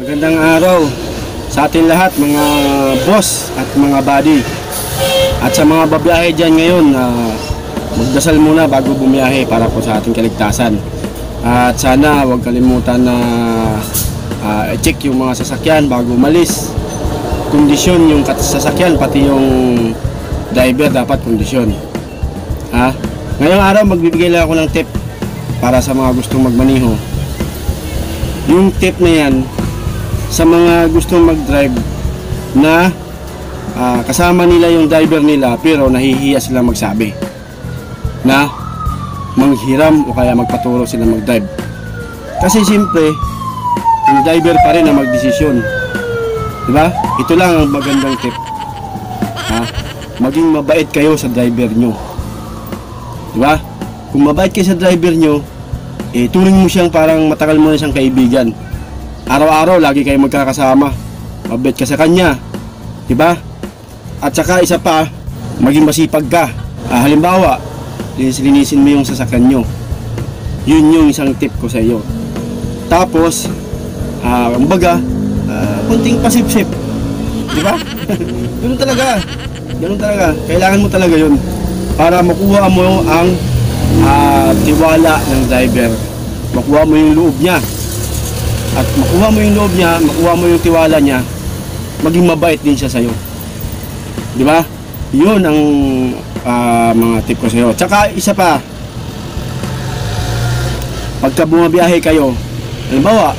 Magandang araw sa atin lahat mga boss at mga buddy. At sa mga babiyahe dyan ngayon, ah, magdasal muna bago bumiyahe para po sa ating kaligtasan. At sana huwag kalimutan na ah, i-check yung mga sasakyan bago umalis. Kondisyon yung sasakyan, pati yung driver dapat kondisyon. Ha? Ngayong araw magbibigay lang ako ng tip para sa mga gustong magmaniho. Yung tip na yan, sa mga gustong mag-drive na ah, kasama nila yung driver nila pero nahihiya sila magsabi na manghiram o kaya magpaturo sila mag-drive. Kasi siyempre, yung driver pa rin ang magdesisyon. Diba? Ito lang ang magandang tip. Ha? Maging mabait kayo sa driver nyo. Diba? Kung mabait kayo sa driver nyo, eh, turing mo siyang parang matagal mo na siyang kaibigan. Araw-araw, lagi kayo magkakasama. Mabait ka sa kanya. Diba? At saka isa pa, maging masipag ka. Ah, halimbawa, linis-linisin mo yung sasakyan nyo. Yun yung isang tip ko sa iyo. Tapos, ah, kumbaga, ah, kunting pasipsip. Diba? Ganun talaga. Ganun talaga. Kailangan mo talaga yun. Para makuha mo ang ah, tiwala ng driver. Makuha mo yung loob niya. At makuha mo yung loob niya, makuha mo yung tiwala niya, maging mabait din siya sa'yo. Di ba? Yun ang ah, mga tip ko sa'yo. Tsaka isa pa, pagka bumabiyahe kayo, halimbawa,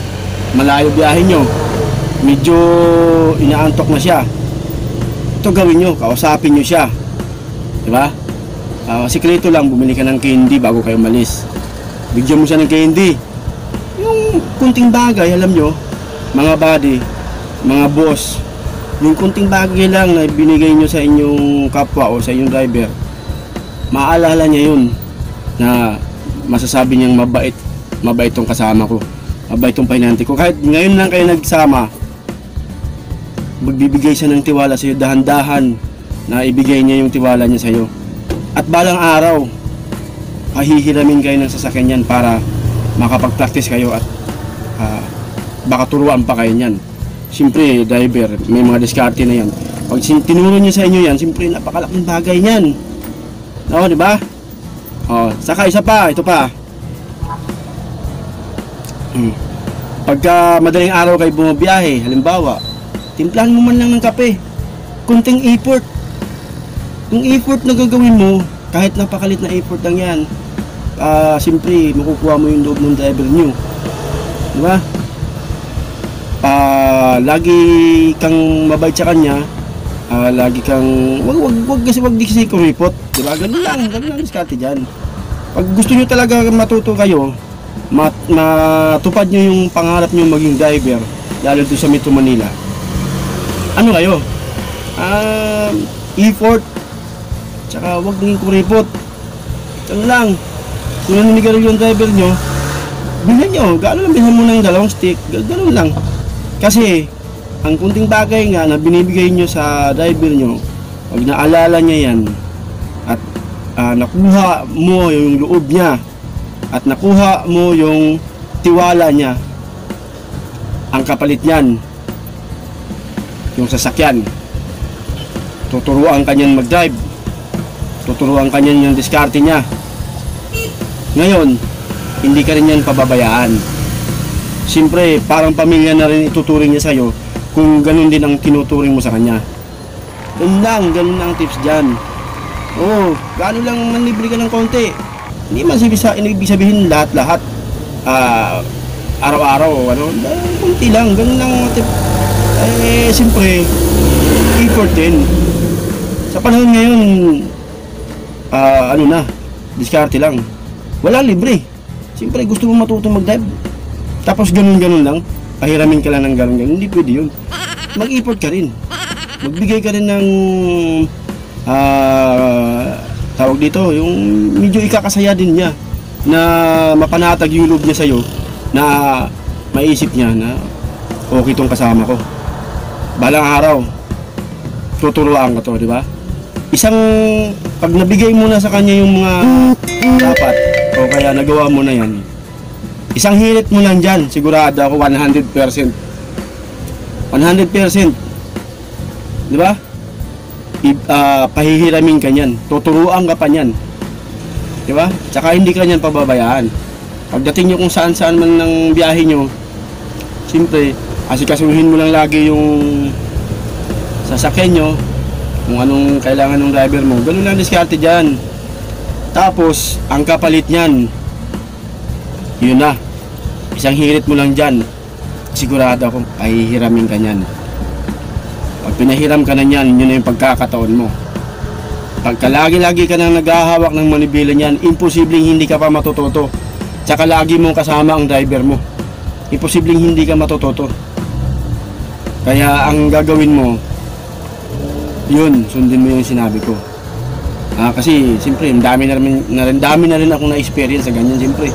malayo biyahe nyo, medyo inaantok na siya, ito gawin nyo, kausapin nyo siya. Di ba? Ah, sikreto lang, bumili ka ng candy bago kayo malis. Bigyan mo siya ng candy. Yung kunting bagay, alam nyo, mga buddy, mga boss, yung kunting bagay lang na binigay nyo sa inyong kapwa o sa inyong driver, maalala niya yun na masasabi niyang mabait, mabait tong kasama ko, mabait tong pinante ko. Kahit ngayon lang kayo nagsama, magbibigay siya ng tiwala sa iyo, dahan-dahan na ibigay niya yung tiwala niya sa iyo. At balang araw, hahihiramin kayo ng sasakyan niyan para makapag-practice kayo at ah, baka turuan pa kayo niyan. Siyempre, driver, may mga diskarte na yan. Pag tinuro niya sa inyo yan, siyempre, napakalaking bagay niyan. Oo, di ba? Oh, saka isa pa, ito pa. Hmm. Pagka madaling araw kayo bumabiyahe, halimbawa, timplahan mo man lang ng kape. Kunting effort. Yung effort na gagawin mo, kahit napakalit na effort lang yan, ah, siyempre, makukuha mo yung loob ng driver nyo. Di ba? Pa, lagi kang mabait sa kanya, ah, lagi kang, wag, wag, wag kasi, wag di kasi kuripot. Di ba? Ganun lang, ganun lang diskarte dyan. Pag gusto nyo talaga matuto kayo, mat, matupad nyo yung pangarap nyo maging driver, lalo doon sa Metro Manila, ano kayo? Um, effort, tsaka wag naging kuripot. Ano lang, kung naninigaral yung driver nyo, bilhan nyo, gano'n lang, bilhan mo na yung dalawang stick, Ga- ganun lang. Kasi, ang kunting bagay nga na binibigay nyo sa driver nyo, pag naalala niya yan, at ah, nakuha mo yung loob niya, at nakuha mo yung tiwala niya, ang kapalit niyan, yung sasakyan, tuturuan ka mag-drive, tuturuan ka niyan yung diskarte niya. Ngayon, hindi ka rin yan pababayaan. Siyempre, parang pamilya na rin ituturing niya sa'yo kung ganun din ang tinuturing mo sa kanya. Ganun lang, ganun ang tips dyan. Oo, gaano lang manlibre ka ng konti. Hindi man sibisa, ibig sabihin lahat-lahat. Ah, araw-araw, ano, konti lang, ganun lang ang tip. Eh, siyempre, effort din. Sa panahon ngayon, ah, ano na, diskarte lang. Wala libre. Siyempre, gusto mo matuto mag-dive. Tapos ganun-ganun lang. Pahiramin ka lang ng ganun-ganun. Hindi pwede yun. Mag-effort ka rin. Magbigay ka rin ng ah, tawag dito, yung medyo ikakasaya din niya na mapanatag yung loob niya sa'yo na maisip niya na okay tong kasama ko. Balang araw, tuturuan ko to, di ba? Isang, pag nabigay mo na sa kanya yung mga dapat, o kaya nagawa mo na yan, isang hirit mo lang dyan, sigurado ako 100%. 100%. Di ba? I- ah, pahihiramin ka niyan. Tuturuan ka pa niyan. Di ba? Tsaka hindi ka niyan pababayaan. Pagdating nyo kung saan saan man ng biyahe nyo, siyempre, asikasuhin mo lang lagi yung sasakyan nyo, kung anong kailangan ng driver mo. Ganun lang diskarte dyan. Tapos, ang kapalit niyan, yun na. Isang hirit mo lang dyan. Sigurado akong pahihiramin ka niyan. Pag pinahiram ka na niyan, yun na yung pagkakataon mo. Pagka lagi-lagi ka nang naghahawak ng manibela niyan, imposibleng hindi ka pa matututo. Tsaka lagi mong kasama ang driver mo. Imposibleng hindi ka matututo. Kaya ang gagawin mo, yun, sundin mo yung sinabi ko. Ah, kasi siyempre, dami na rin, na rin, dami na rin akong na-experience sa ganyan siyempre.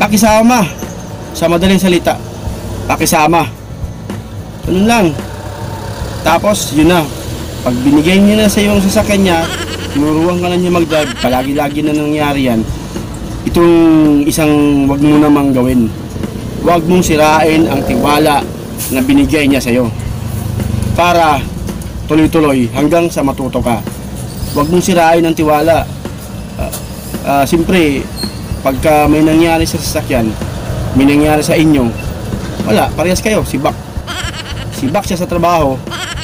Pakisama sa madaling salita. Pakisama. Ganun lang. Tapos, yun na. Pag binigay niya na sa iyo ang sasakyan niya, tinuruan ka na niya mag-drive, palagi-lagi na nangyari yan, itong isang wag mo namang gawin. Huwag mong sirain ang tiwala na binigay niya sa iyo. Para tuloy-tuloy hanggang sa matuto ka. Huwag mong sirain ang tiwala. Ah, ah, Siyempre, pagka may nangyari sa sasakyan, may nangyari sa inyo, wala, parehas kayo, sibak. Sibak siya sa trabaho,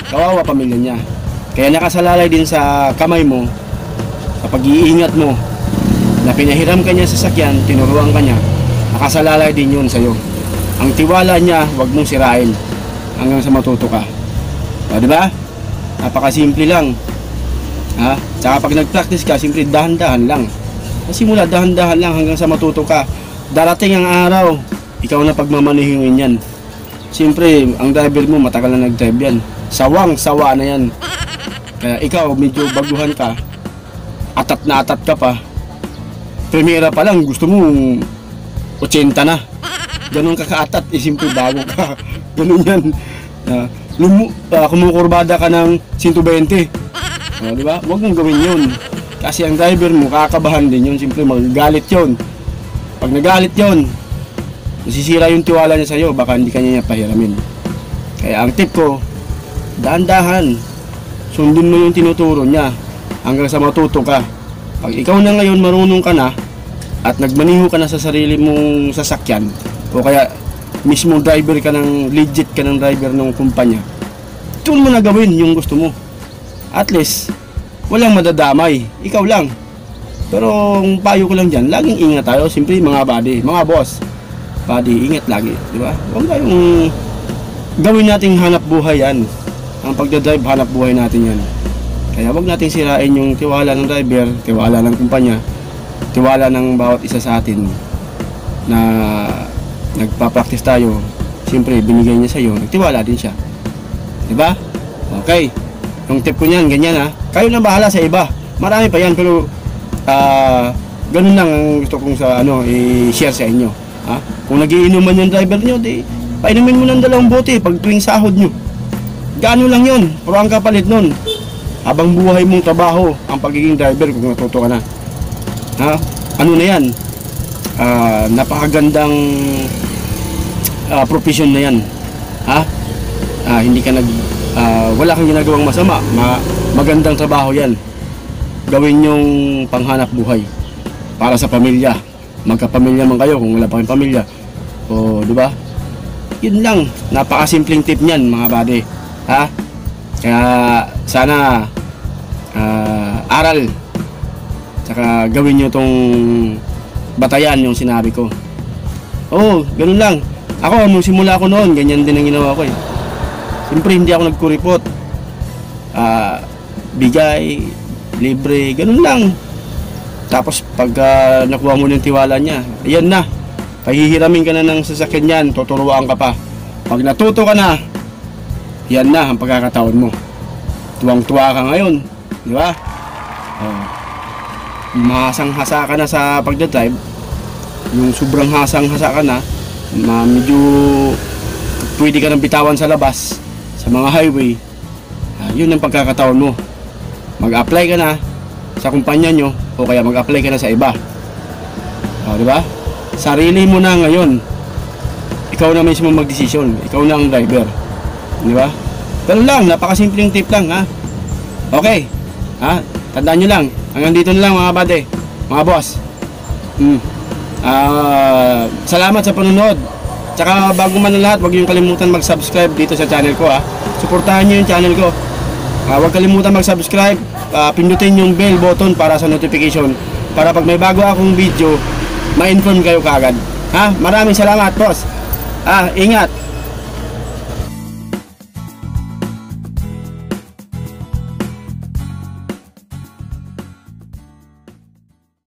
kawawa pamilya niya. Kaya nakasalalay din sa kamay mo, sa pag-iingat mo, na pinahiram ka niya sa sasakyan, tinuruan ka niya, nakasalalay din yun sa'yo. Ang tiwala niya, huwag mong sirain hanggang sa matuto ka. O, di ba? Napakasimple lang. Ha? Tsaka pag nag-practice ka, simple dahan-dahan lang. Simula dahan-dahan lang hanggang sa matuto ka. Darating ang araw, ikaw na pagmamanihingin yan. Siyempre, ang driver mo matagal na nag-drive yan. Sawang, sawa na yan. Kaya ikaw, medyo baguhan ka. Atat na atat ka pa. Primera pa lang, gusto mo 80 na. Ganun ka kaatat, eh, siyempre bago ka. Ganun yan. Uh, lumu, ah, kumukurbada ka ng 120. O, di ba? Huwag mong gawin yun. Kasi ang driver mo, kakabahan din yun. Siyempre, magagalit yun. Pag nagalit yun, nasisira yung tiwala niya sa'yo, baka hindi kanya niya pahiramin. Kaya ang tip ko, dahan-dahan, sundin mo yung tinuturo niya hanggang sa matuto ka. Pag ikaw na ngayon marunong ka na at nagmaniho ka na sa sarili mong sasakyan o kaya mismo driver ka ng legit ka ng driver ng kumpanya, doon mo na gawin yung gusto mo. At least, walang madadamay. Ikaw lang. Pero ang payo ko lang dyan, laging ingat tayo. Siyempre mga buddy, mga boss. Buddy, ingat lagi. Di ba? Huwag tayong gawin nating hanap buhay yan. Ang pagdadrive, hanap buhay natin yan. Kaya wag nating sirain yung tiwala ng driver, tiwala ng kumpanya, tiwala ng bawat isa sa atin na nagpa-practice tayo. Siyempre, binigay niya sa'yo, nagtiwala din siya. Di ba? Okay. Yung tip ko niyan, ganyan ha. Kayo na bahala sa iba. Marami pa yan, pero ah ganun lang ang gusto kong sa ano i-share sa inyo. Ha? Kung nagiinuman yung driver nyo, di painumin mo ng dalawang bote pag tuwing sahod nyo. Gaano lang yun, pero ang kapalit nun. Habang buhay mong trabaho, ang pagiging driver kung natuto ka na. Ha? Ano na yan? Ah, napakagandang ah, profession na yan. Ha? Ah, hindi ka nag ah, wala kang ginagawang masama. Ma- magandang trabaho yan. Gawin yung panghanap buhay para sa pamilya. Magkapamilya man kayo kung wala pa kayong pamilya. O, di ba? Yun lang. Napakasimpleng tip niyan, mga buddy. Ha? Kaya sana ah, aral. Tsaka gawin nyo tong batayan yung sinabi ko. Oo, ganun lang. Ako, nung simula ko noon, ganyan din ang ginawa ko eh. Siyempre, hindi ako nagkuripot. Ah, bigay, libre, ganun lang. Tapos, pag ah, nakuha mo yung tiwala niya, ayan na. Pahihiramin ka na ng sasakyan niyan, tuturuan ka pa. Pag natuto ka na, yan na ang pagkakataon mo. Tuwang-tuwa ka ngayon, di ba? Oh. Mahasang-hasa ka na sa pagdadrive. Yung sobrang hasang-hasa ka na, ma medyo pwede ka nang bitawan sa labas, sa mga highway. Ah, yun ang pagkakataon mo. Mag-apply ka na sa kumpanya nyo o kaya mag-apply ka na sa iba. O, di ba? Sarili mo na ngayon. Ikaw na mismo magdesisyon. Ikaw na ang driver. Di ba? Pero lang, napakasimpleng tip lang, ha? Okay. Ha? Tandaan nyo lang. Hanggang dito na lang, mga bade. Mga boss. Hmm. Ah, salamat sa panonood. Tsaka bago man lahat, huwag niyong kalimutan mag-subscribe dito sa channel ko, ha? Suportahan niyo yung channel ko. Ah, huwag kalimutan mag-subscribe. Ah, pindutin yung bell button para sa notification. Para pag may bago akong video, ma-inform kayo kaagad. Ha? Maraming salamat, boss. Ah, ingat.